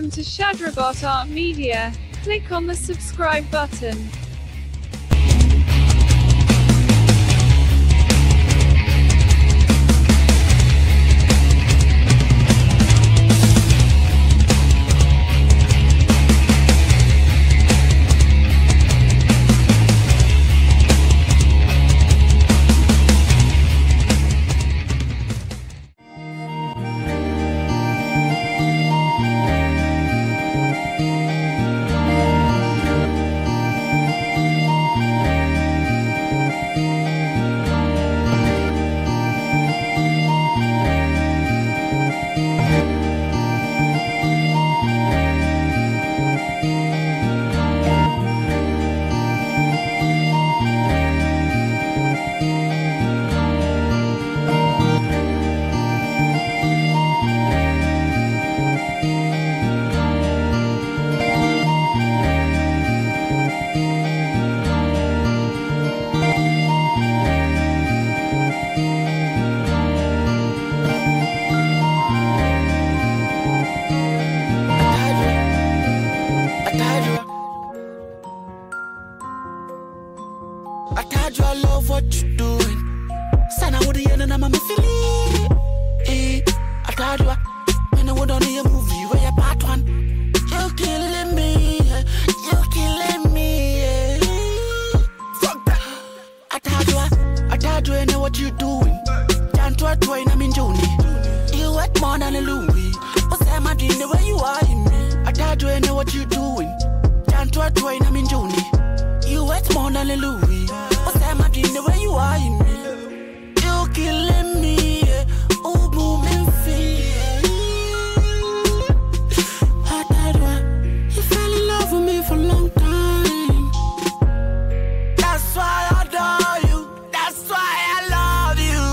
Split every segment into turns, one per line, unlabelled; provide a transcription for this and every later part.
Welcome to Shadrabot Art Media. Click on the subscribe button.
I told you I love what you doing. Sana with the end and I'm a feeling. Eh, I told you I, when I went on a movie where you part one. You killing me, yeah. you killing me. Fuck that. I told you I, I told you I know what you doing. Try to in a min Juni. You wet more than a Louis. What's that my dream the way you are in me? I told you I know what you doing. Try to in a min Juni. You wet more than a Louis. Killing me, yeah. Ooh, booming feet. I thought what? You fell in love with me for a long time. That's why I adore you. That's why I love you.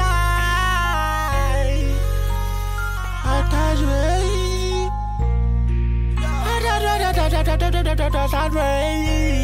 Die. You. eh. I thought-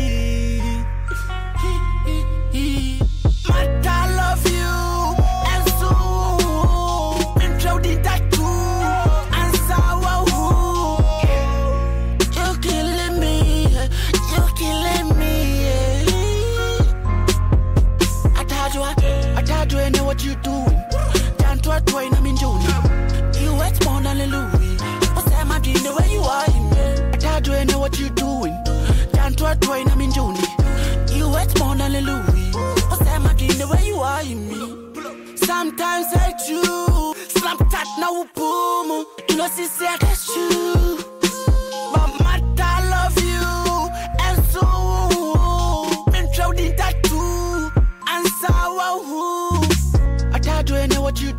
I do. Slap that now boom. You know, that's true. But Matt, I love you. And so, been clouding tattoo. And. I you I know what you.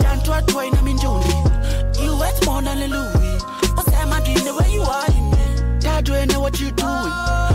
Can't try to I'm in June. You wet more than a Louis. What's that my dream the way you are in me? You I know what you doing.